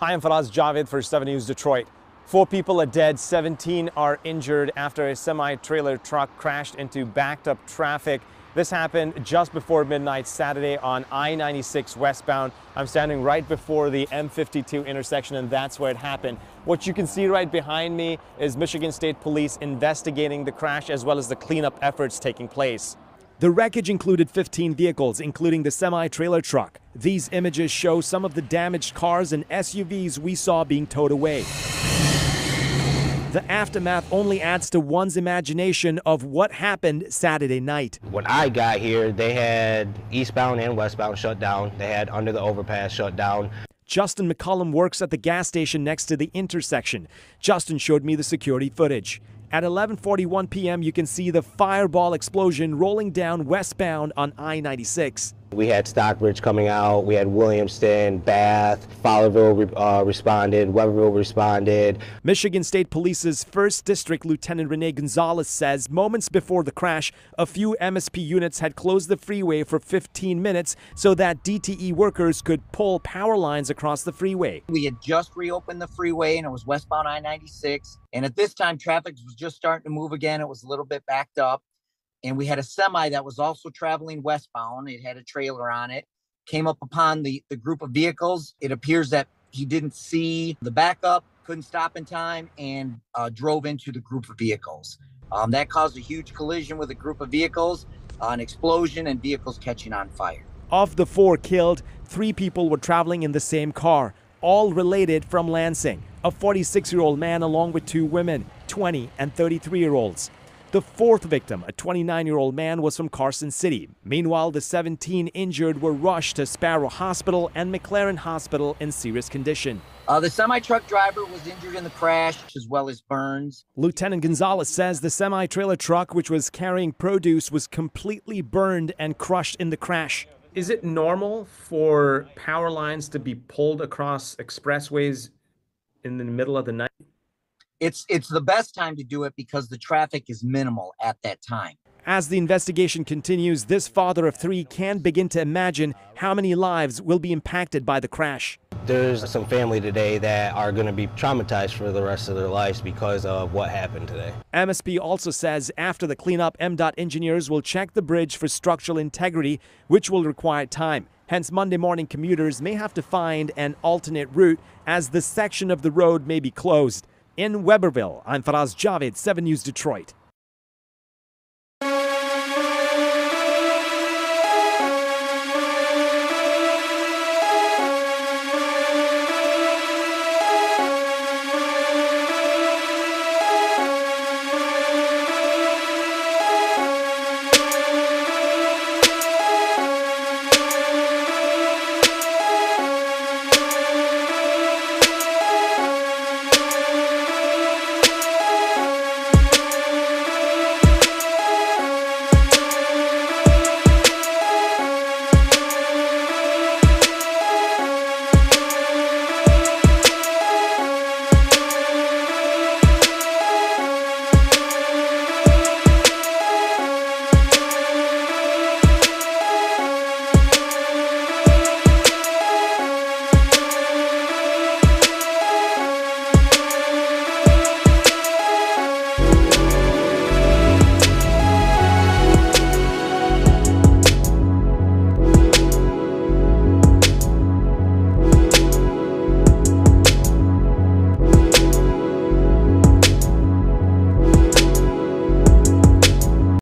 Hi, I'm Faraz Javed for 7 News Detroit. Four people are dead, 17 are injured after a semi-trailer truck crashed into backed up traffic. This happened just before midnight Saturday on I-96 westbound. I'm standing right before the M52 intersection and that's where it happened. What you can see right behind me is Michigan State Police investigating the crash as well as the cleanup efforts taking place. The wreckage included 15 vehicles, including the semi-trailer truck. These images show some of the damaged cars and SUVs we saw being towed away. The aftermath only adds to one's imagination of what happened Saturday night. When I got here, they had eastbound and westbound shut down. They had under the overpass shut down. Justin McCullum works at the gas station next to the intersection. Justin showed me the security footage. At 11:41 p.m., you can see the fireball explosion rolling down westbound on I-96. We had Stockbridge coming out, we had Williamston, Bath, Fowlerville uh, responded, Webberville responded. Michigan State Police's 1st District Lieutenant Rene Gonzalez says moments before the crash, a few MSP units had closed the freeway for 15 minutes so that DTE workers could pull power lines across the freeway. We had just reopened the freeway and it was westbound I-96. And at this time, traffic was just starting to move again. It was a little bit backed up and we had a semi that was also traveling westbound. It had a trailer on it. Came up upon the the group of vehicles. It appears that he didn't see the backup, couldn't stop in time, and uh, drove into the group of vehicles. Um, that caused a huge collision with a group of vehicles, uh, an explosion, and vehicles catching on fire. Of the four killed, three people were traveling in the same car, all related from Lansing. A 46 year old man, along with two women, 20 and 33 year olds. The fourth victim, a 29 year old man, was from Carson City. Meanwhile, the 17 injured were rushed to Sparrow Hospital and McLaren Hospital in serious condition. Uh, the semi truck driver was injured in the crash as well as burns. Lieutenant Gonzalez says the semi trailer truck, which was carrying produce, was completely burned and crushed in the crash. Is it normal for power lines to be pulled across expressways in the middle of the night? It's it's the best time to do it because the traffic is minimal at that time. As the investigation continues, this father of three can begin to imagine how many lives will be impacted by the crash. There's some family today that are going to be traumatized for the rest of their lives because of what happened today. MSP also says after the cleanup, MDOT engineers will check the bridge for structural integrity, which will require time. Hence, Monday morning commuters may have to find an alternate route as the section of the road may be closed. In Webberville, I'm Faraz Javed, 7 News Detroit.